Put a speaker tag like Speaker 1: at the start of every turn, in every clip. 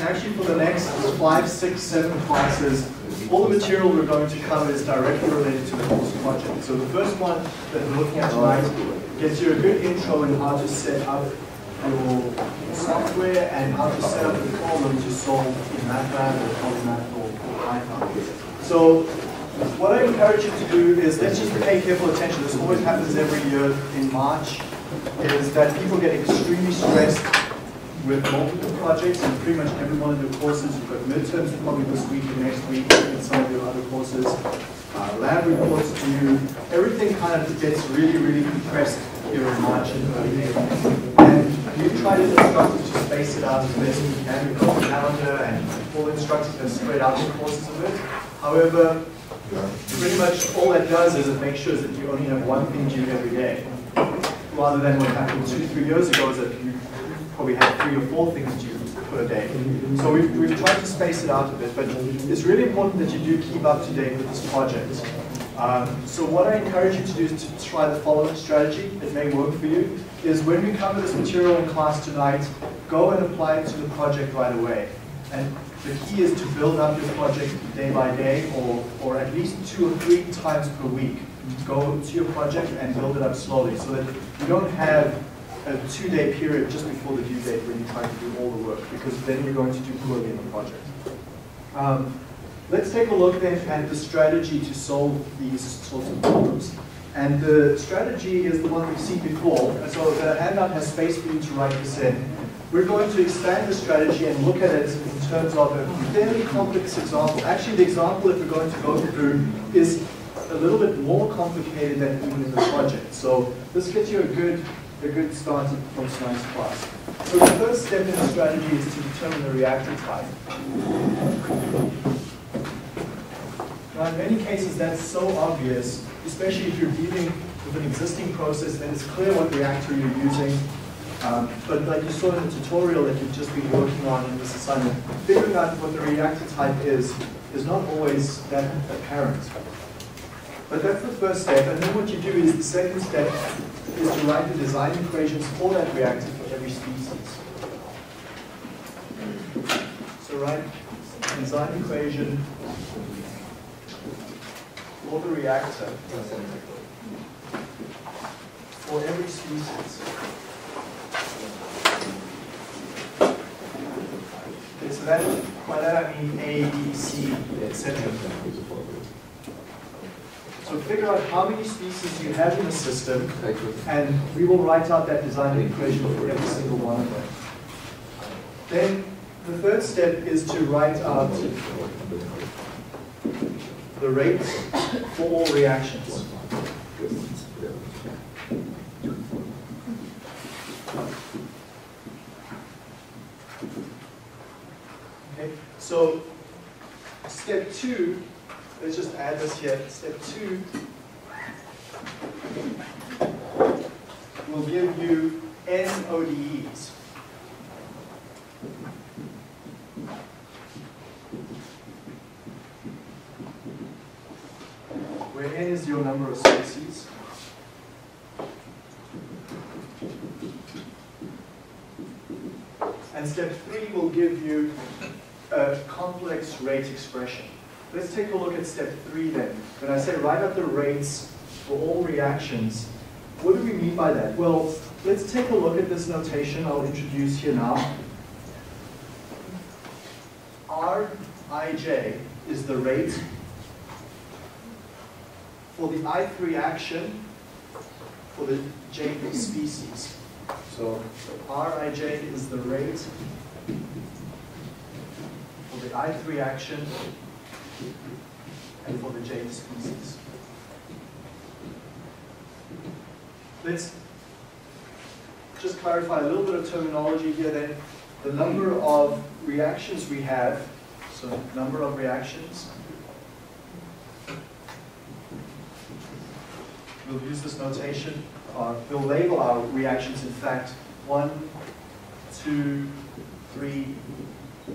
Speaker 1: and actually for the next five, six, seven classes, all the material we're going to cover is directly related to the course project. So the first one that we're looking at tonight gets you a good intro in how to set up your software and how to set up the problem to solve in MATLAB or Polymath or, or Python. So what I encourage you to do is let's just pay careful attention. This always happens every year in March, is that people get extremely stressed with multiple projects in pretty much every one of your courses. You've got midterms probably this week and next week and some of your other courses. Uh, lab reports due. Everything kind of gets really, really compressed here in March and early April. And you try to instructors to space it out as best you can. We've got a calendar and all the instructors have spread out the courses a bit. However, pretty much all that does is it makes sure that you only have one thing due every day. Rather than what happened two, three years ago is that you probably have three or four things due per day. So we've, we've tried to space it out a bit, but it's really important that you do keep up to date with this project. Um, so what I encourage you to do is to try the following strategy. It may work for you. Is when we cover this material in class tonight, go and apply it to the project right away. And the key is to build up your project day by day or, or at least two or three times per week. Go to your project and build it up slowly so that you don't have a two-day period just before the due date when you're trying to do all the work, because then you're going to do poorly in the project. Um, let's take a look then at the strategy to solve these sorts of problems. And the strategy is the one we've seen before. So the handout has space for you to write this in. We're going to expand the strategy and look at it in terms of a fairly complex example. Actually, the example that we're going to go through is a little bit more complicated than even in the project. So this gives you a good a good start from tonight's class. So the first step in the strategy is to determine the reactor type. Now in many cases that's so obvious, especially if you're dealing with an existing process and it's clear what reactor you're using. Um, but like you saw in the tutorial that you've just been working on in this assignment, figuring out what the reactor type is is not always that apparent. But that's the first step, and then what you do is the second step is to write the design equations for that reactor for every species. So write design equation for the reactor for every species. So that, by that I mean A, B, C, etc. So figure out how many species you have in the system, and we will write out that design equation for every single one of them. Then the third step is to write out the rates for all reactions. Okay, so step two let's just add this here. Step two will give you n ODEs. Where n is your number of species. And step three will give you a complex rate expression. Let's take a look at step three then. When I say write up the rates for all reactions, what do we mean by that? Well, let's take a look at this notation I'll introduce here now. Rij is the rate for the ith reaction for the jth species. So Rij is the rate for the ith reaction and for the jth species. Let's just clarify a little bit of terminology here then. The number of reactions we have, so number of reactions, we'll use this notation, uh, we'll label our reactions in fact, one, two, three,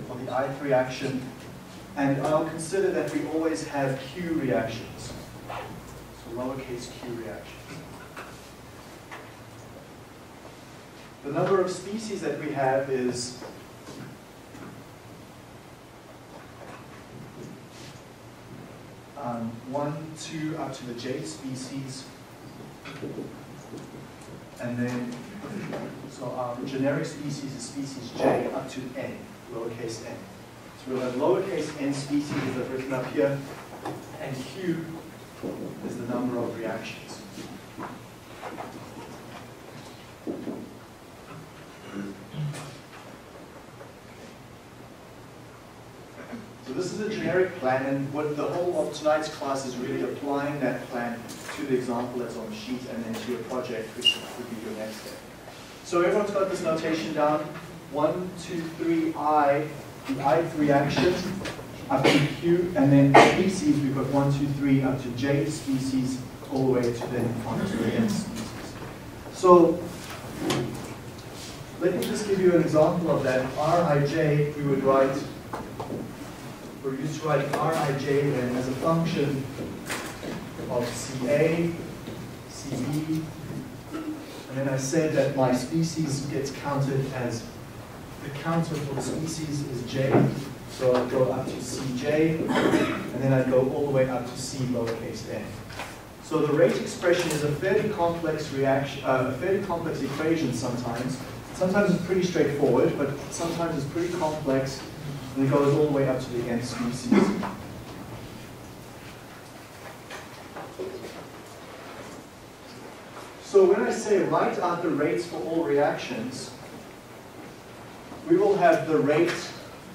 Speaker 1: for the ith reaction, and I'll consider that we always have Q reactions. So lowercase q reactions. The number of species that we have is um, 1, 2, up to the j species. And then, so our generic species is species j up to n, lowercase n. We'll have lowercase n species that are written up here, and Q is the number of reactions. So this is a generic plan, and what the whole of tonight's class is really applying that plan to the example that's on the sheet and then to your project, which would be your next step. So everyone's got this notation down. One, two, three, I, ith reaction up to Q, and then species, we've got one, two, three, up to J species, all the way to then onto the N species. So let me just give you an example of that. Rij, we would write we're used to write Rij then as a function of Ca, Cb, and then I said that my species gets counted as, the counter for the species is j, so i go up to Cj, and then i go all the way up to C lowercase n. So the rate expression is a fairly complex reaction, uh, a fairly complex equation sometimes. Sometimes it's pretty straightforward, but sometimes it's pretty complex and it goes all the way up to the nth species. So when I say write out the rates for all reactions, we will have the rate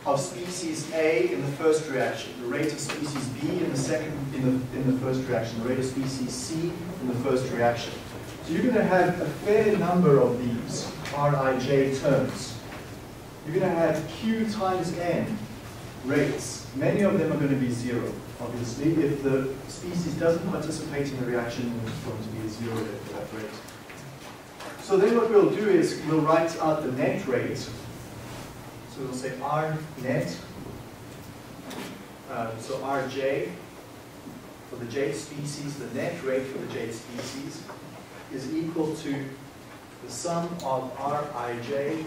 Speaker 1: of species A in the first reaction, the rate of species B in the second, in the, in the first reaction, the rate of species C in the first reaction. So you're going to have a fair number of these Rij terms you're going to have q times n rates. Many of them are going to be zero, obviously. If the species doesn't participate in the reaction, it's going to be a zero at that rate. So then what we'll do is we'll write out the net rate. So we'll say R net, uh, so Rj, for the J species, the net rate for the J species is equal to the sum of Rij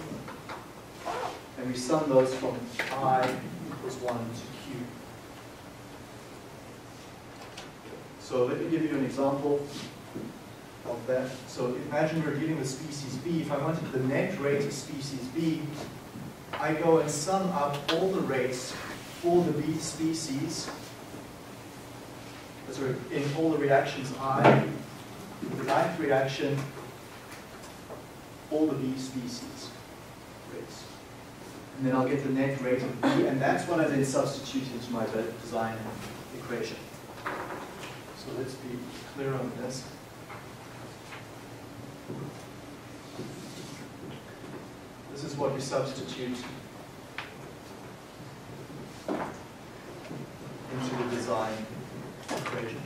Speaker 1: and we sum those from i equals 1 to q. So let me give you an example of that. So imagine we're dealing with species B. If I wanted the net rate of species B, I go and sum up all the rates for the B species. Uh, sorry, in all the reactions I, the ninth reaction, all the B species rates and then I'll get the net rate of B, and that's what I then substitute into my design equation. So let's be clear on this. This is what we substitute into the design equation.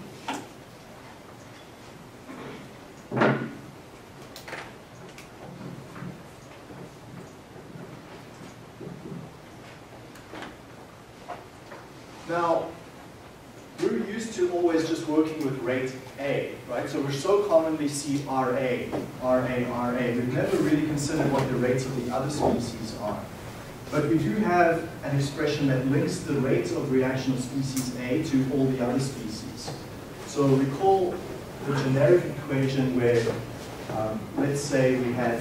Speaker 1: Now, we're used to always just working with rate A, right? So we so commonly see RA, RA, RA. We've never really considered what the rates of the other species are. But we do have an expression that links the rate of reaction of species A to all the other species. So recall the generic equation where, um, let's say we had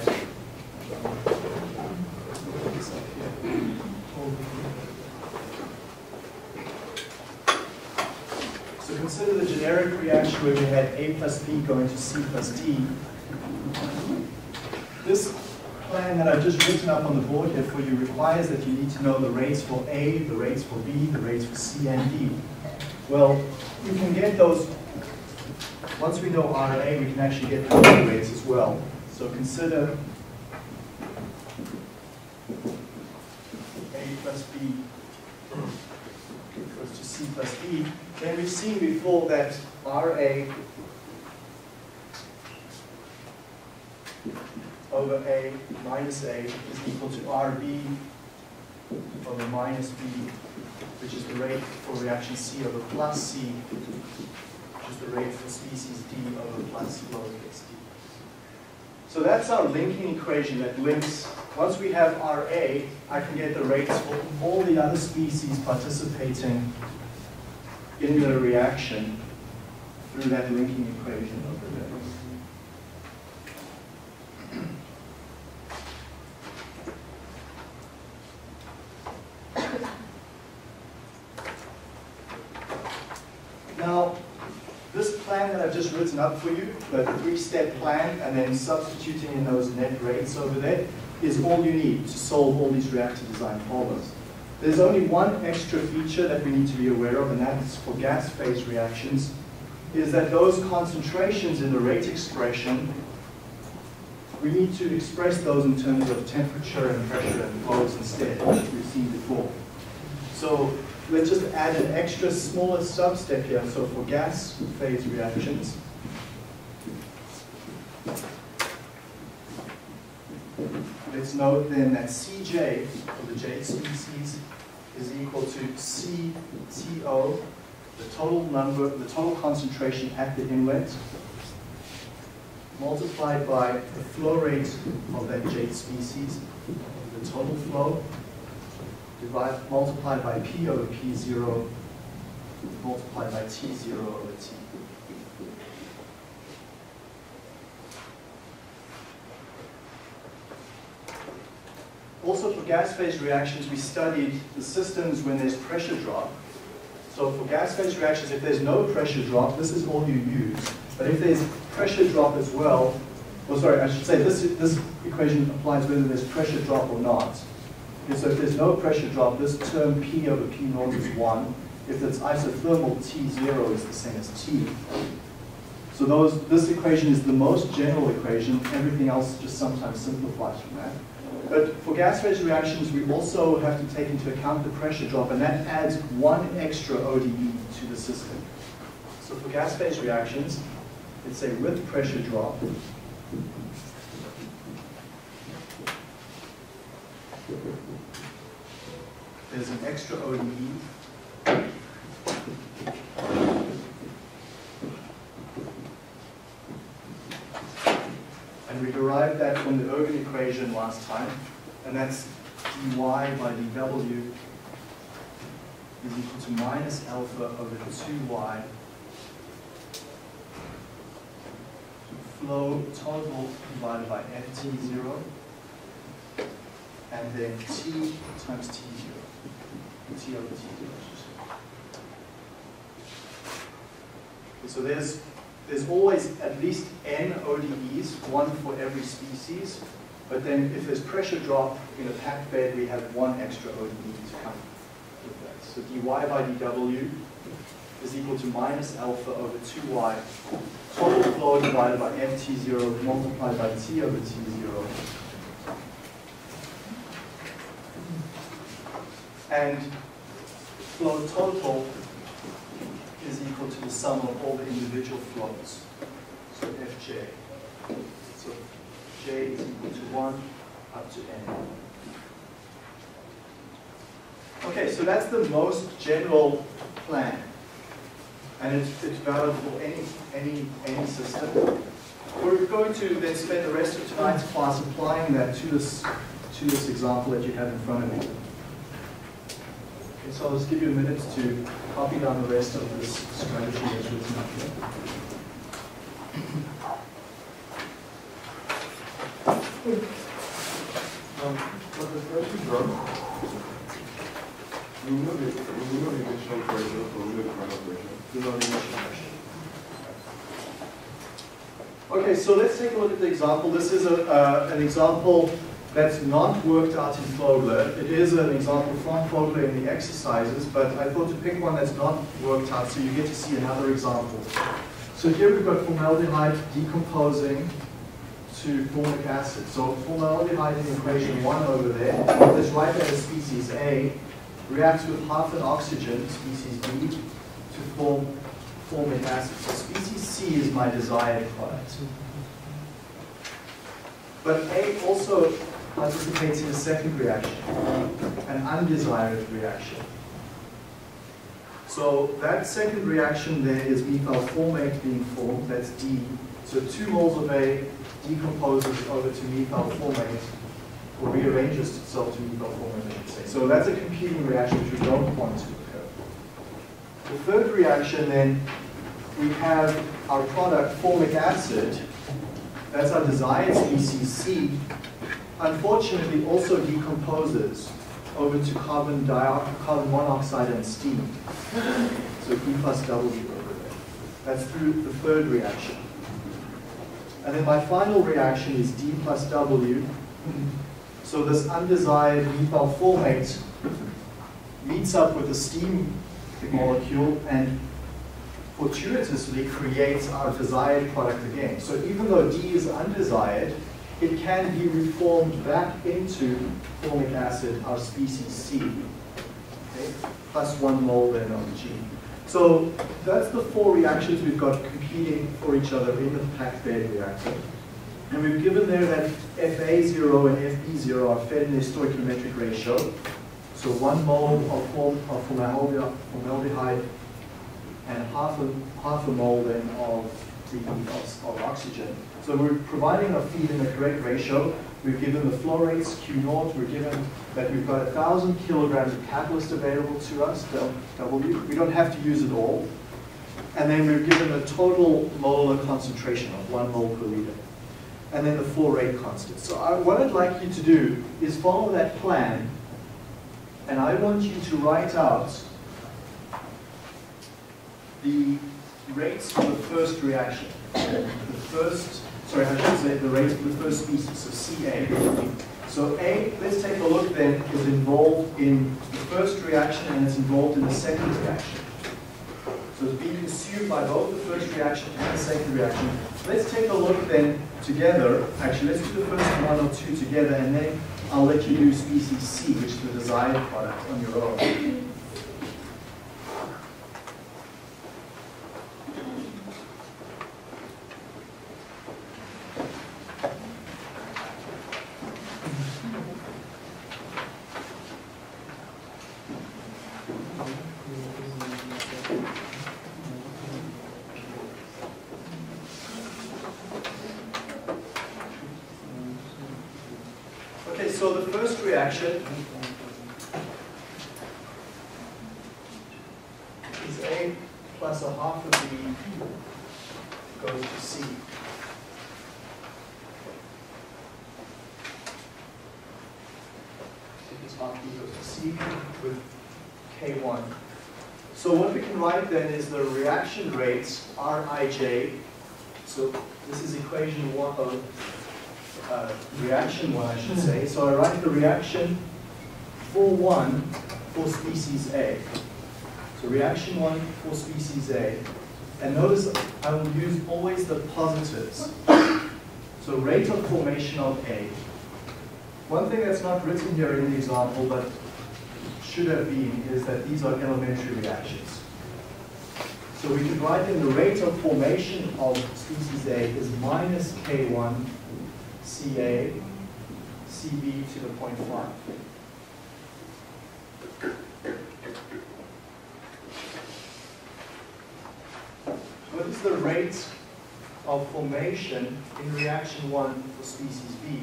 Speaker 1: So consider the generic reaction where we had A plus B going to C plus D. This plan that I've just written up on the board here for you requires that you need to know the rates for A, the rates for B, the rates for C and D. Well, you can get those, once we know RA, we can actually get the rates as well. So consider A plus B equals to C plus D. Then we've seen before that RA over A minus A is equal to RB over minus B, which is the rate for reaction C over plus C, which is the rate for species D over plus lowercase d. So that's our linking equation that links, once we have RA, I can get the rates for all the other species participating in the reaction through that linking equation over there. Now, this plan that I've just written up for you, but three-step plan, and then substituting in those net rates over there, is all you need to solve all these reactor design problems. There's only one extra feature that we need to be aware of, and that's for gas phase reactions, is that those concentrations in the rate expression, we need to express those in terms of temperature and pressure and flows instead, as we've seen before. So let's just add an extra smaller substep here. So for gas phase reactions, let's note then that Cj for the J species is equal to CTO, the total number, the total concentration at the inlet, multiplied by the flow rate of that J species, the total flow, divide, multiplied by P over P0, multiplied by T0 over T. Also for gas phase reactions, we studied the systems when there's pressure drop. So for gas phase reactions, if there's no pressure drop, this is all you use. But if there's pressure drop as well, well sorry, I should say this, this equation applies whether there's pressure drop or not. So if there's no pressure drop, this term P over P naught is 1. If it's isothermal, T0 is the same as T. So those, this equation is the most general equation. Everything else just sometimes simplifies from that. But for gas phase reactions, we also have to take into account the pressure drop, and that adds one extra ODE to the system. So for gas phase reactions, it's a with pressure drop. There's an extra ODE. And we derived that from the Ergun equation last time, and that's dy by dw is equal to minus alpha over 2y flow total divided by ft0 and then t times t0, t over t0. So there's there's always at least n ODEs, one for every species, but then if there's pressure drop in a packed bed, we have one extra ODE to come with that. So dy by dw is equal to minus alpha over 2y, total flow divided by ft0 multiplied by t over t0. And flow total is equal to the sum of all the individual flows. So Fj. So J is equal to 1 up to N. Okay, so that's the most general plan. And it's, it's valid for any, any, any system. We're going to then spend the rest of tonight's class applying that to this, to this example that you have in front of you. Okay, so I'll just give you a minute to copy down the rest of this strategy that's written up here.
Speaker 2: Um, but the pressure we know the, we know the initial pressure, but we know the final pressure.
Speaker 1: the non-initial pressure. Okay, so let's take a look at the example. This is a, uh, an example that's not worked out in Fogler. It is an example from Fogler in the exercises, but I thought to pick one that's not worked out so you get to see another example. So here we've got formaldehyde decomposing to formic acid. So formaldehyde in equation 1 over there, let's write that as species A, reacts with half an oxygen, species B, to form formic acid. So species C is my desired product. But A also participates in a second reaction, an undesired reaction. So that second reaction there is methyl formate being formed, that's D. So two moles of A decomposes over to methyl formate, or rearranges itself to methyl formate. So that's a competing reaction which we don't want to occur. The third reaction then, we have our product formic acid. That's our desired species C. Unfortunately, also decomposes over to carbon carbon monoxide and steam. So E plus W over there. That's through the third reaction. And then my final reaction is D plus W. So this undesired methyl formate meets up with the steam molecule and fortuitously creates our desired product again. So even though D is undesired, it can be reformed back into formic acid, our species C. Okay? Plus one mole then of G. So that's the four reactions we've got competing for each other in the packed bed reactor. And we've given there that FA0 and FB0 are fed in their stoichiometric ratio. So one mole of, form, of formaldehyde, and half a, half a mole then of the of, of oxygen. So we're providing a feed in the correct ratio. We've given the flow rates Q naught. We're given that we've got a thousand kilograms of catalyst available to us, W. We don't have to use it all. And then we're given a total molar concentration of one mole per liter. And then the flow rate constant. So I, what I'd like you to do is follow that plan. And I want you to write out the rates for the first reaction. The first, sorry, I should say the rate for the first species, so CA. So A, let's take a look then, is involved in the first reaction and it's involved in the second reaction. So it's being consumed by both the first reaction and the second reaction. Let's take a look then together. Actually, let's do the first one or two together and then I'll let you do species C, which is the desired product on your own. Okay, so the first reaction is A plus a half of B goes to C. This goes to C with K1. So what we can write then is the reaction rates Rij. So this is equation one of uh, reaction one, I should say. So I write the reaction for one for species A. So reaction one for species A. And notice I will use always the positives. So rate of formation of A. One thing that's not written here in the example, but should have been, is that these are elementary reactions. So we could write in the rate of formation of species A is minus K1 CA, CB to the 0.5. What is the rate of formation in reaction 1 for species B?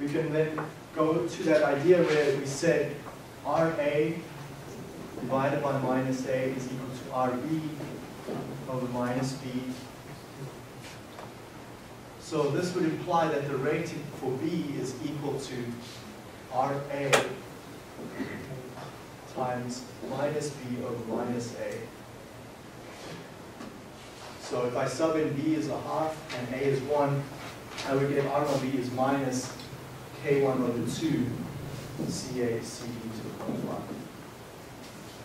Speaker 1: We can then go to that idea where we said RA divided by minus A is equal to RB over minus B. So this would imply that the rating for B is equal to RA times minus B over minus A. So if I sub in B is a half and A is 1, I would get R of B is minus K1 over 2 CA CB to the 0.5.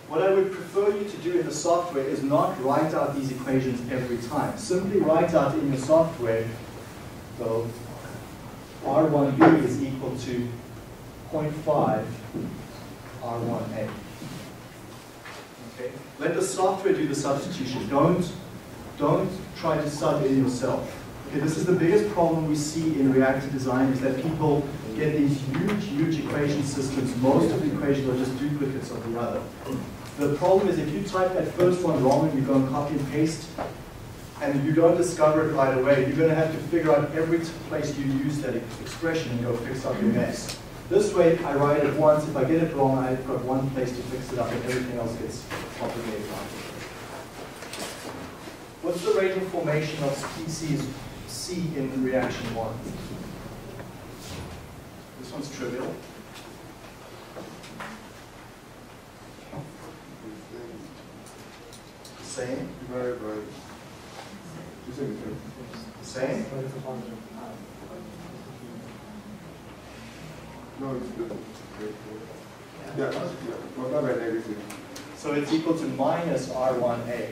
Speaker 1: What I would prefer you to do in the software is not write out these equations every time. Simply write out in your software, so R1B is equal to 0.5 R1A. Okay? Let the software do the substitution. Don't, don't try to sub in yourself. Okay, this is the biggest problem we see in reactor design is that people get these huge, huge equation systems. Most of the equations are just duplicates of the other. The problem is if you type that first one wrong and you go and copy and paste, and you don't discover it right away, you're going to have to figure out every place you use that expression and go fix up your mess. This way, I write it once. If I get it wrong, I've got one place to fix it up, and everything else gets propagated out. What's the rate of formation of species C in reaction one? This one's trivial. Same.
Speaker 2: Two seconds,
Speaker 1: Same.
Speaker 2: no, it's the, yeah, yeah.
Speaker 1: So it's equal to minus R1A.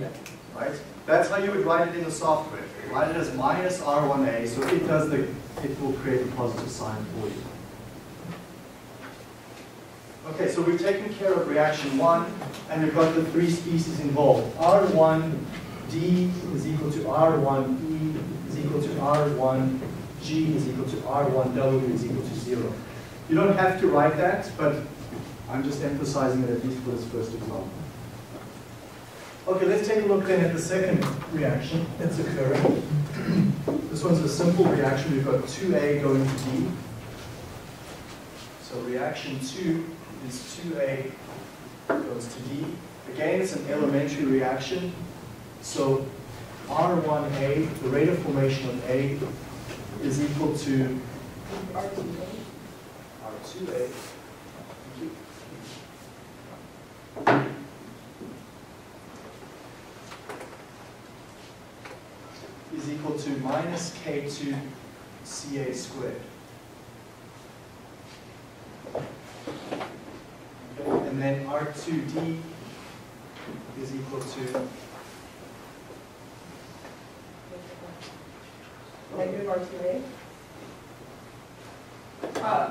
Speaker 1: Yeah. Right? That's how you would write it in the software. Write it as minus R1A, so it does the, it will create a positive sign for you. Okay, so we've taken care of reaction one, and we've got the three species involved. R1D is equal to R1E is equal to R1G is equal to R1W is equal to zero. You don't have to write that, but I'm just emphasizing it at least for this first example. Okay, let's take a look then at the second reaction that's occurring. This one's a simple reaction. We've got 2A going to D. So reaction 2 is 2A goes to D. Again, it's an elementary reaction. So R1A, the rate of formation of A, is equal to R2A. is equal to minus K2 CA squared. And then R2D is equal to,
Speaker 3: Negative R two A? Uh,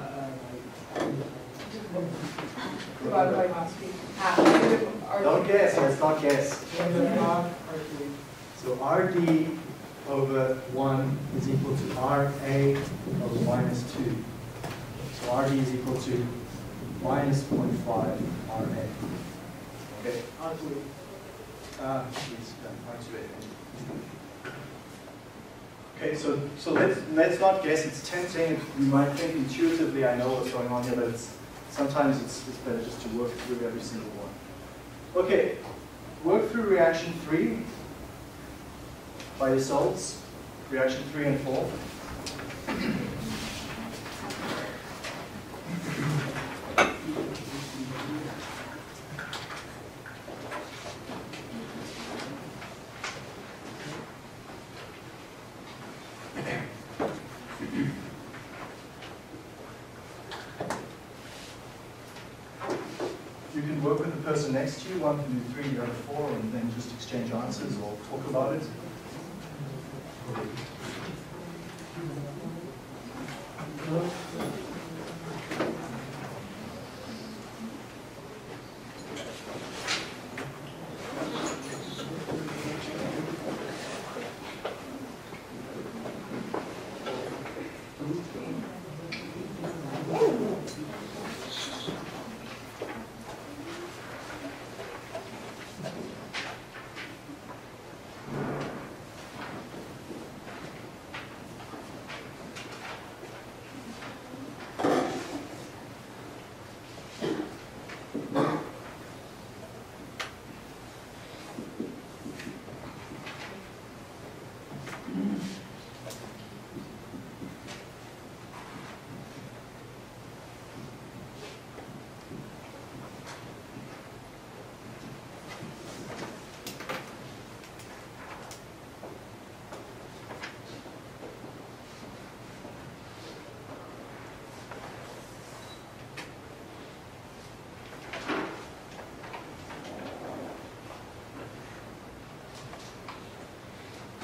Speaker 3: divided by last week. Ah, negative R two.
Speaker 1: don't guess, let's not guess.
Speaker 3: Negative R two
Speaker 1: So RD over 1 is equal to RA over minus 2. So RD is equal to minus 0.5 RA. Okay.
Speaker 3: A. R two
Speaker 1: Ah, please, uh, R2A. Okay, so, so let's, let's not guess. It's tempting. You might think intuitively, I know what's going on here, but it's, sometimes it's, it's better just to work through every single one. Okay, work through reaction 3 by yourselves, reaction 3 and 4. Obrigado.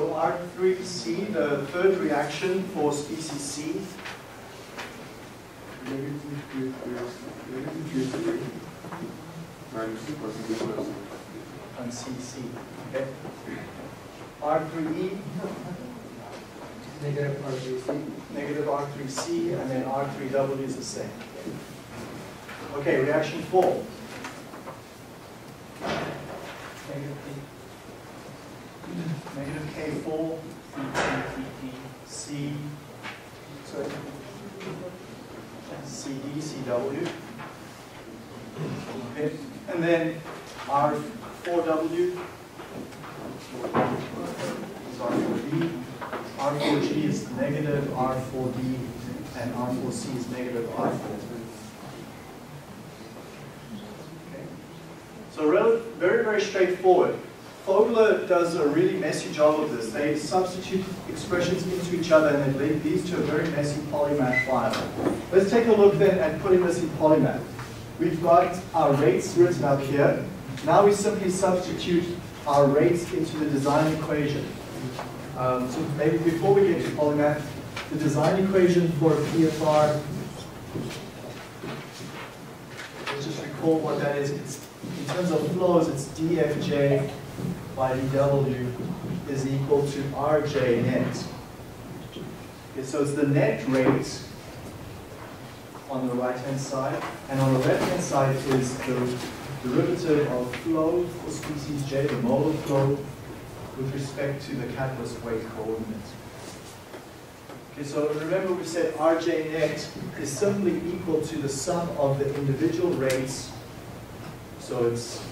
Speaker 1: So R3C, the third reaction for species C,
Speaker 2: Negative Q three, negative Q three minus positive plus
Speaker 1: on CC. Okay. R3E,
Speaker 4: Negative RBC.
Speaker 1: negative R3C, and then R3W is the same. Okay, reaction four.
Speaker 4: Negative
Speaker 1: Negative K4, C, sorry, CD, CW. Okay, and then R4W is R4D, R4G is negative R4D, and R4C is negative R4. Okay. So very, very straightforward. Fogler does a really messy job of this. They substitute expressions into each other and it lead- leads to a very messy polymath file. Let's take a look then at putting this in polymath. We've got our rates written up here. Now we simply substitute our rates into the design equation. Um, so maybe before we get to polymath, the design equation for PFR, let's just recall what that is. It's, in terms of flows, it's dfj by dw is equal to rj net. Okay, so it's the net rate on the right-hand side, and on the left-hand side is the derivative of flow for species j, the molar flow, with respect to the catalyst weight coordinate. Okay, so remember we said rj net is simply equal to the sum of the individual rates. So it's,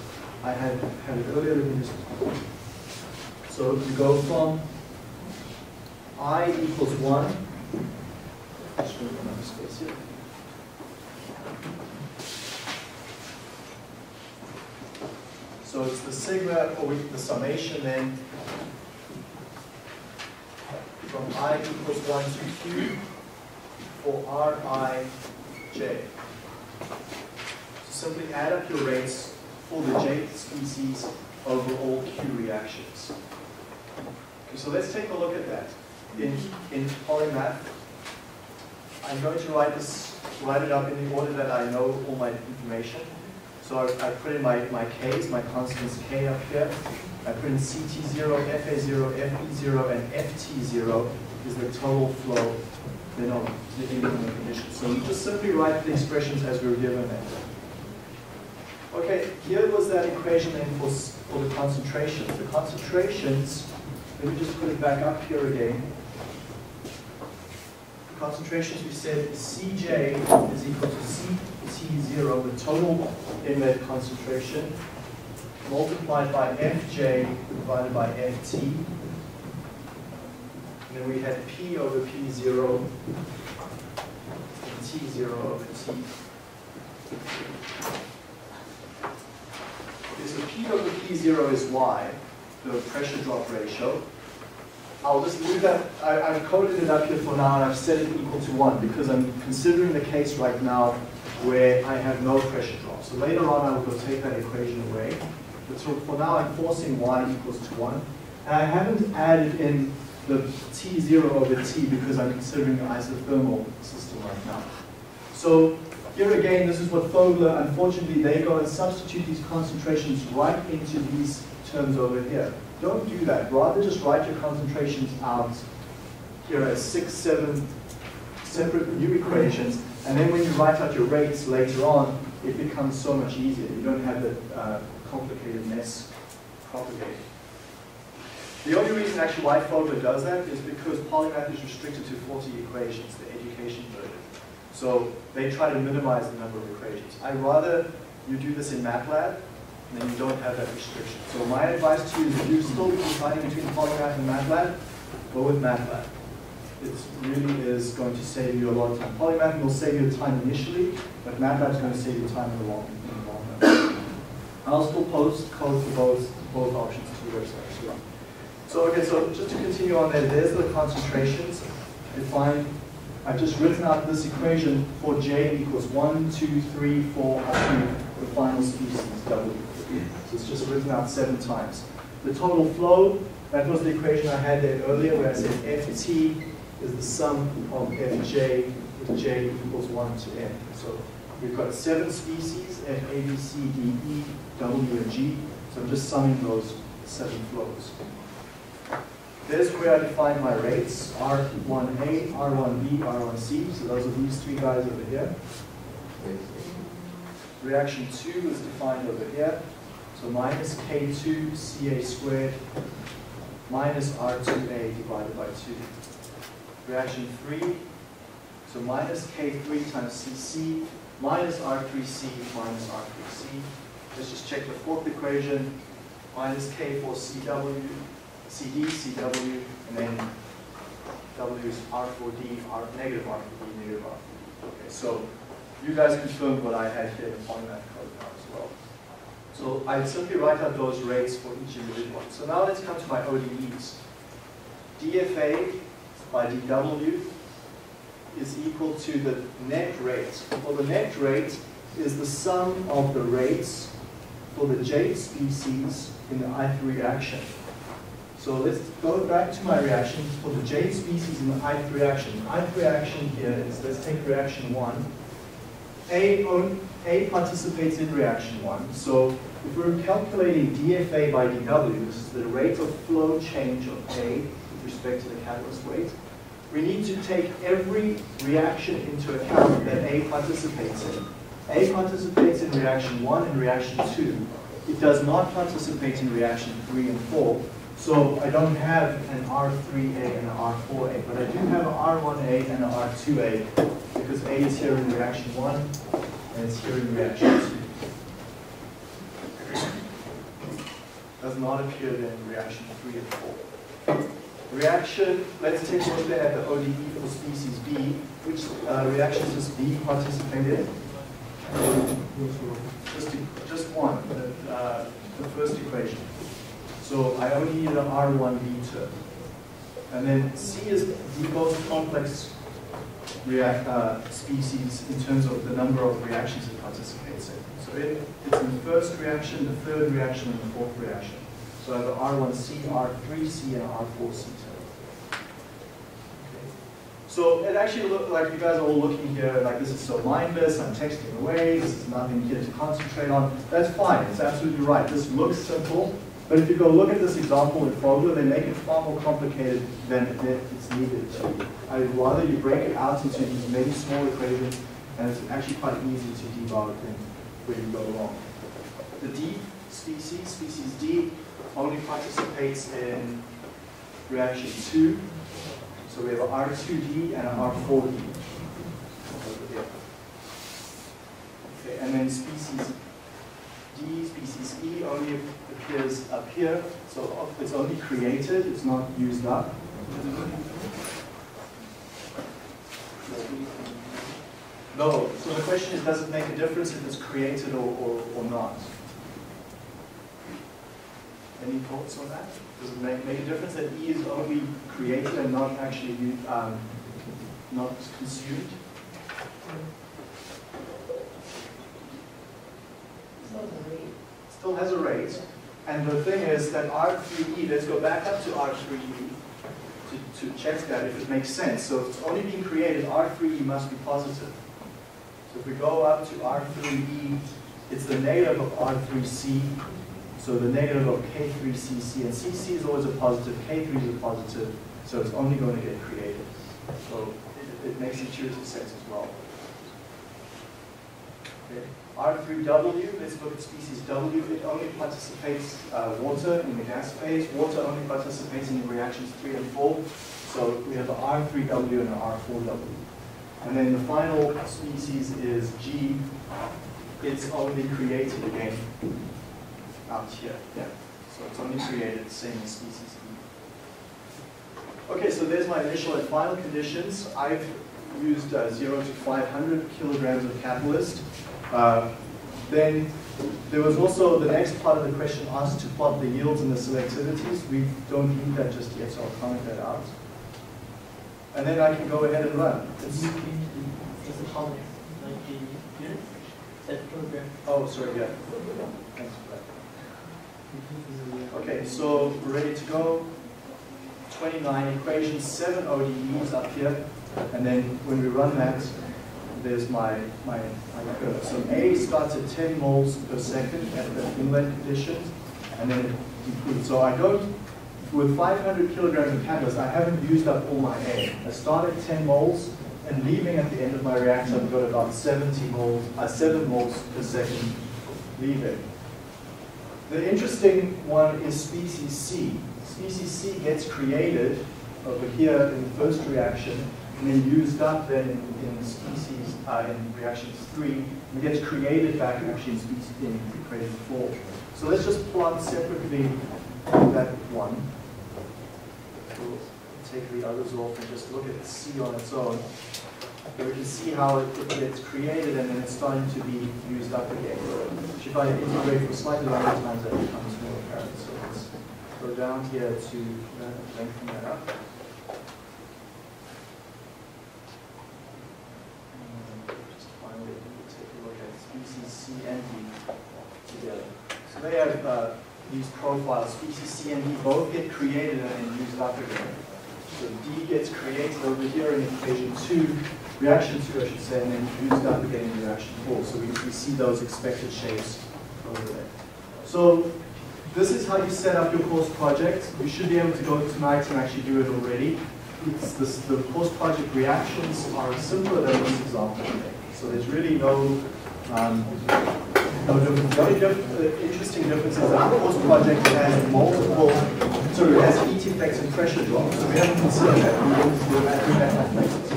Speaker 1: I had, had it earlier, me just. So you go from i equals one. Just remove another space here. So it's the sigma, or the summation then from i equals 1 to q for r i j. So simply add up your rates for the j species over all q reactions. Okay, so let's take a look at that. In, in polymath, I'm going to write this, write it up in the order that I know all my information. So I, I put in my, my k's, my constants k up here. I put in CT0, FA0, FE0, and FT0 is the total flow, you know, the independent conditions. So we just simply write the expressions as we were given them. Okay, here was that equation then for, for the concentrations. The concentrations, let me just put it back up here again. The concentrations we said Cj is equal to Ct0, the total inlet concentration, multiplied by Fj divided by Ft. And then we had P over P0, and T0 over T. Okay, so P over P0 is Y, the pressure drop ratio. I'll just leave that, I, I've coded it up here for now and I've set it equal to one because I'm considering the case right now where I have no pressure drop. So later on I will go take that equation away. But so for now I'm forcing y equals to one. And I haven't added in the T0 over T because I'm considering an isothermal system right now. So here again, this is what Fogler, unfortunately, they go and substitute these concentrations right into these terms over here. Don't do that. Rather just write your concentrations out here as six, seven separate new equations, and then when you write out your rates later on, it becomes so much easier. You don't have that uh, complicated mess propagating. The only reason actually why Fogler does that is because polymath is restricted to 40 equations, the education version. So they try to minimize the number of equations. I'd rather you do this in MATLAB, and then you don't have that restriction. So my advice to you is if you're still deciding between polymath and MATLAB, go with MATLAB. It really is going to save you a lot of time. Polymath will save you time initially, but MATLAB is going to save you time in the long, in the long run. I'll still post code for both, both options to the website as well. So, okay, so just to continue on there, there's the concentrations defined. I've just written out this equation for J equals 1, 2, 3, 4, up to the final species, W. So it's just written out seven times. The total flow That was the equation I had there earlier where I said ft is the sum of fj with j equals 1 to n. So we've got seven species, f, a, b, c, d, e, w, and g. So I'm just summing those seven flows. There's where I define my rates, R1A, R1B, R1C. So those are these three guys over here. Reaction 2 is defined over here. So minus K2 Ca squared minus R2A divided by 2. Reaction 3, so minus K3 times Cc minus R3C minus R3C. Let's just check the fourth equation. Minus K for CW, CD, CW, and then W is R4D, R, negative R4D, negative R4D. Okay, so you guys confirmed what I had here in format code now as well. So I simply write out those rates for each individual one. So now let's come to my ODEs. DFA by dW is equal to the net rate. Well, the net rate is the sum of the rates for the J species in the ith reaction. So let's go back to my reaction for the J species in the ith reaction. ith reaction here is, let's take reaction 1. A, own, A participates in reaction 1. So if we're calculating DFA by dW, this is the rate of flow change of A with respect to the catalyst weight, we need to take every reaction into account that A participates in. A participates in reaction 1 and reaction 2. It does not participate in reaction 3 and 4. So I don't have an R3A and an R4A, but I do have an R1A and an R2A because A is here in reaction 1 and it's here in reaction 2. Does not appear in reaction 3 and 4. Reaction, let's take a look at the ODE for species B. Which uh, reactions does B participate in? Just, just one, the, uh, the first equation. So I only need an R1B term. And then C is the most complex uh, species in terms of the number of reactions it participates in. So it, it's in the first reaction, the third reaction, and the fourth reaction. So I have an R1C, R3C, and R4C term. So it actually looked like you guys are all looking here like this is so mindless, I'm texting away, this is nothing here to concentrate on. That's fine, it's absolutely right. This looks simple, but if you go look at this example in Fogler, they make it far more complicated than it's needed to be. I'd rather you break it out into these many small equations, and it's actually quite easy to debug and where you go wrong. The D species, species D, only participates in reaction 2. So we have an R2D and an R4D. Okay, and then species D, species E only appears up here, so it's only created, it's not used up. No, so the question is, does it make a difference if it's created or, or, or not? Any thoughts on that? Does it make, make a difference that E is only created and not actually um, not consumed? Still has a rate. And the thing is that R3E, let's go back up to R3E to, to check that if it makes sense. So if it's only being created, R3E must be positive. So if we go up to R3E, it's the negative of R3C so the negative of K3CC, and CC is always a positive, K3 is a positive, so it's only going to get created. So it, it makes intuitive sense as well. Okay. R3W, let's look at species W. It only participates uh, water in the gas phase. Water only participates in the reactions 3 and 4. So we have an R3W and an R4W. And then the final species is G. It's only created again out here. Yeah. So it's only created the same species. Okay, so there's my initial and final conditions. I've used uh, 0 to 500 kilograms of catalyst. Uh, then there was also the next part of the question asked to plot the yields and the selectivities. We don't need that just yet, so I'll comment that out. And then I can go ahead and run. It's, oh, sorry, yeah. Thanks for that. Okay, so we're ready to go. 29 equations, seven ODEs up here, and then when we run that, there's my, my, my curve. So A starts at 10 moles per second at the inlet conditions, and then it improves. So I don't, with 500 kilograms of catalyst, I haven't used up all my A. I start at 10 moles, and leaving at the end of my reaction, I've got about 70 moles, uh, 7 moles per second leaving. The interesting one is species C. Species C gets created over here in the first reaction, and then used up then in, in species, uh, in reaction three, and gets created back actually in equation four. So let's just plot separately that one. We'll take the others off and just look at C on its own. And we can see how it, it gets created and then it's starting to be used up again. If I integrate for slightly longer times, that becomes more apparent. So let's go down here to uh, lengthen that up. And Just finally take a look at species C and D together. So they have uh, these profiles, species C and D both get created and used up again. So D gets created over here in equation two, reaction two, I should say, and then used up again in reaction four. So we, we see those expected shapes over there. So this is how you set up your course project. You should be able to go tonight and actually do it already. This, the course project reactions are simpler than this example. So there's really no, um, no difference. The diff- uh, interesting difference is that course project has multiple, it has heat effects and pressure drops. So we haven't considered that. We we'll add that